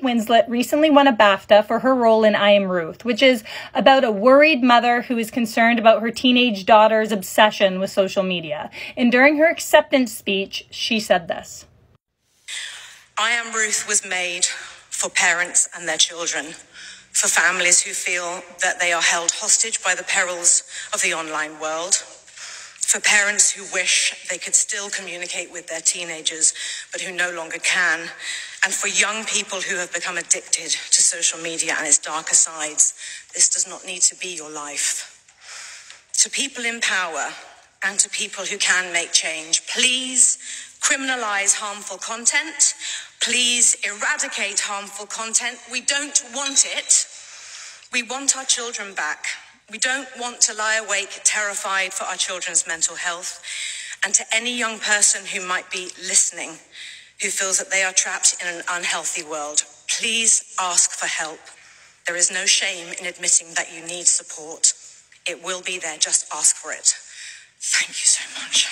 Winslet recently won a BAFTA for her role in I Am Ruth, which is about a worried mother who is concerned about her teenage daughter's obsession with social media. And during her acceptance speech, she said this I Am Ruth was made for parents and their children, for families who feel that they are held hostage by the perils of the online world, for parents who wish they could still communicate with their teenagers but who no longer can, and for young people who have become addicted to social media and its darker sides. This does not need to be your life. To people in power and to people who can make change, please criminalize harmful content. Please eradicate harmful content. We don't want it. We want our children back. We don't want to lie awake terrified for our children's mental health. And to any young person who might be listening, who feels that they are trapped in an unhealthy world, please ask for help. There is no shame in admitting that you need support. It will be there, just ask for it. Thank you so much.